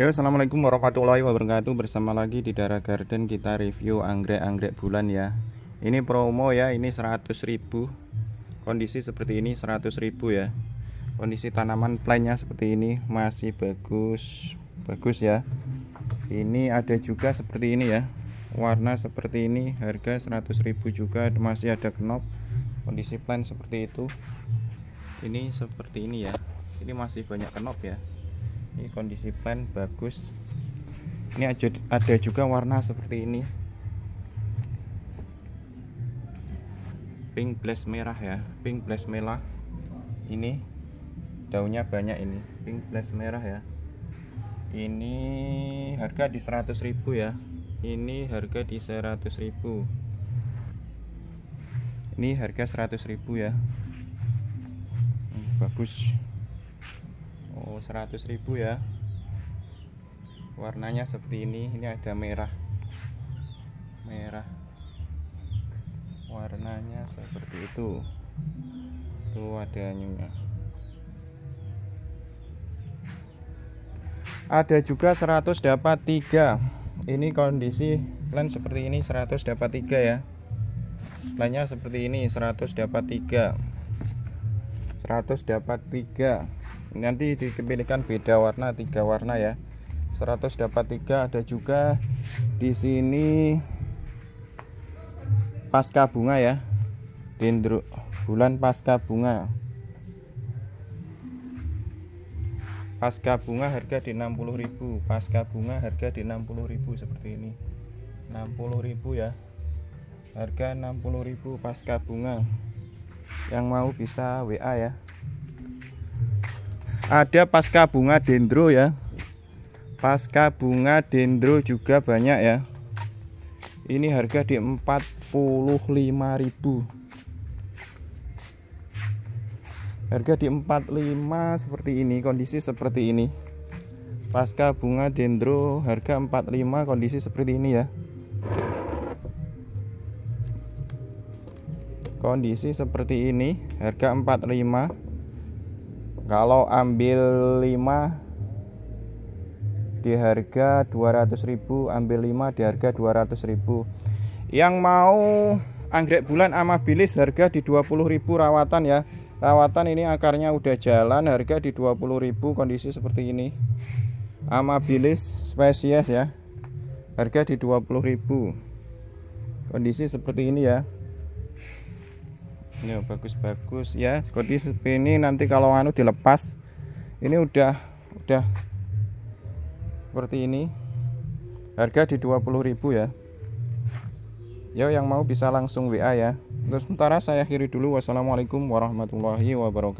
Ya, assalamualaikum warahmatullahi wabarakatuh. Bersama lagi di Dara Garden kita review anggrek-anggrek bulan ya. Ini promo ya, ini 100.000. Kondisi seperti ini 100.000 ya. Kondisi tanaman plannya seperti ini masih bagus, bagus ya. Ini ada juga seperti ini ya. Warna seperti ini, harga 100.000 juga, masih ada knop. Kondisi plan seperti itu. Ini seperti ini ya. Ini masih banyak knop ya ini kondisi plan bagus. Ini ada juga warna seperti ini. Pink blaze merah ya. Pink blaze merah. Ini daunnya banyak ini. Pink blaze merah ya. Ini harga di 100.000 ya. Ini harga di 100.000 ini harga 100.000 ya. Hmm, bagus Oh 100 ribu ya. Warnanya seperti ini ini ada merah. Merah. Warnanya seperti itu. Tuh ada anyunya ada juga 100 dapat 3 ini kondisi plan seperti ini 100 dapat 3 ya. Plannya seperti ini 100 dapat 3 100 dapat 3 nanti dipilihkan beda warna tiga warna ya. 100 dapat tiga ada juga di sini pasca bunga ya. Dendro bulan pasca bunga. Pasca bunga harga di 60.000 pasca bunga harga di 60.000 seperti ini. 60.000 ya. Harga 60.000 pasca bunga. Yang mau bisa WA ya ada pasca bunga dendro ya. Pasca bunga dendro juga banyak ya. Ini harga di 45.000 harga di 45 seperti ini kondisi seperti ini. Pasca bunga dendro harga 45 kondisi seperti ini ya. Kondisi seperti ini harga 45 kalau ambil 5 di harga 200.000 ambil 5 di harga 200.000 yang mau anggrek bulan amabilis harga di 20.000 rawatan ya. Rawatan ini akarnya udah jalan harga di 20.000 kondisi seperti ini. Amabilis spesies ya harga di 20.000 kondisi seperti ini ya ini bagus-bagus. Ya kondisi ini nanti kalau anu dilepas ini udah udah seperti ini. Harga di 20.000 ya. Ya yang mau bisa langsung WA ya. Untuk sementara saya akhiri dulu. Wassalamualaikum warahmatullahi wabarakatuh